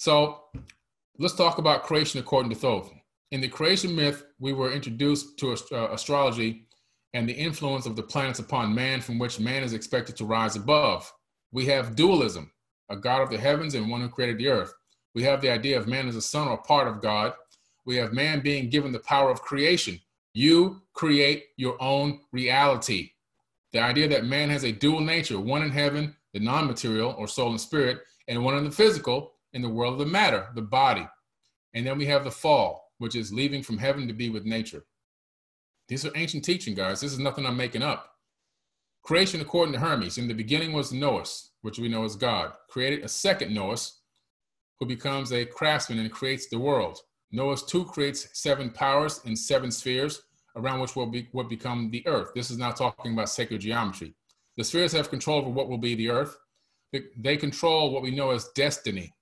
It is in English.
So let's talk about creation according to Thoth. In the creation myth, we were introduced to uh, astrology and the influence of the planets upon man, from which man is expected to rise above. We have dualism, a God of the heavens and one who created the earth. We have the idea of man as a son or part of God. We have man being given the power of creation. You create your own reality. The idea that man has a dual nature, one in heaven, the non material or soul and spirit, and one in the physical, in the world of the matter, the body. And then we have the fall, which is leaving from heaven to be with nature. These are ancient teaching, guys. This is nothing I'm making up. Creation, according to Hermes, in the beginning was Nous, which we know as God, created a second Nous, who becomes a craftsman and creates the world. Nous 2 creates seven powers and seven spheres, around which will be what become the earth. This is now talking about sacred geometry. The spheres have control over what will be the earth. They control what we know as destiny,